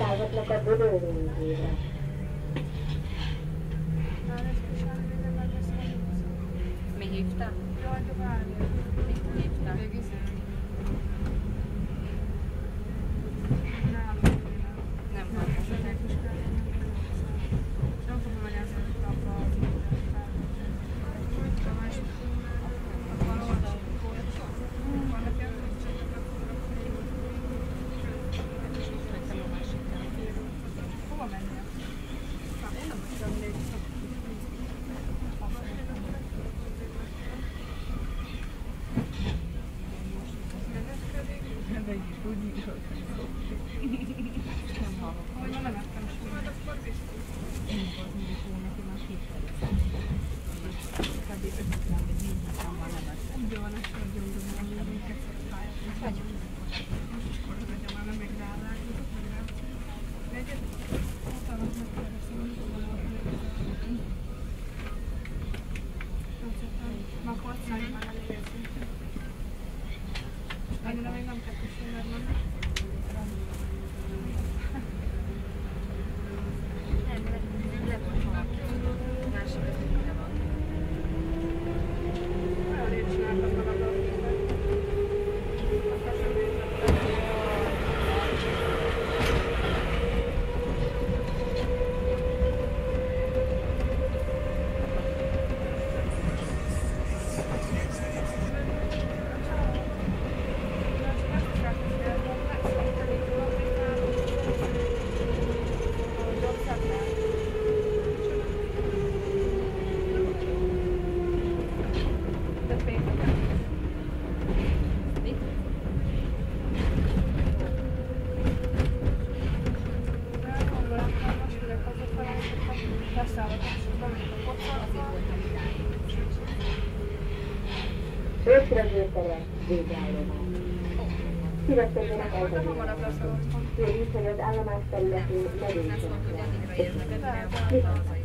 Gödör végére. Mi hívta? Mi hívta? Nem hallgatom. Annyira még nem kell köszönöm, Nem, Ökrözőtere végállomás. Szíveskedjenek elvegyének. Kérjük, hogy az állomás területén Nem